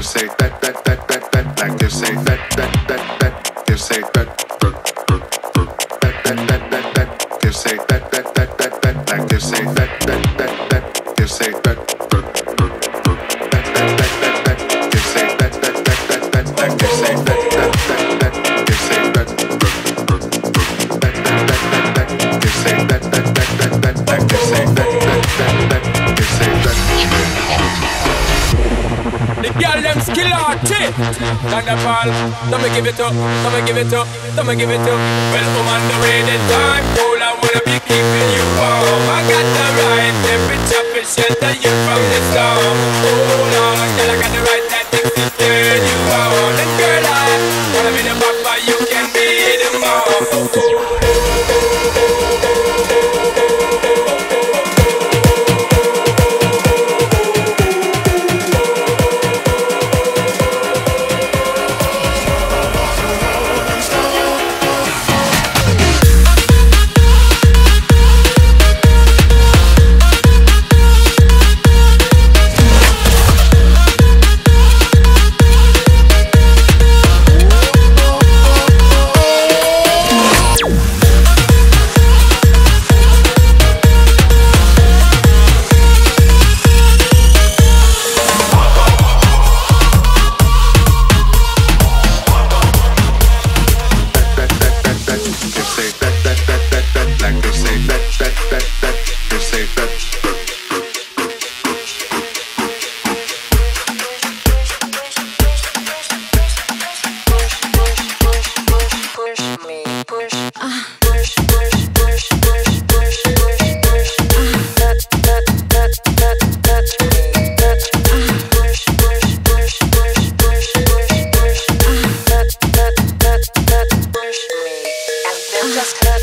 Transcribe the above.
Like this, say that, that, that, that, this, say that, that, that, that, this, say that. Don't me give it up, don't me give it up, don't me give it up. Well, I'm rainy time, cool. I wanna be keeping you warm. I got the right temperature for shelter you from the storm. Oh, Hold on, girl, I got the right tactics to turn you on. And girl, I wanna be the papa, you can be the mom. Oh, I'm just.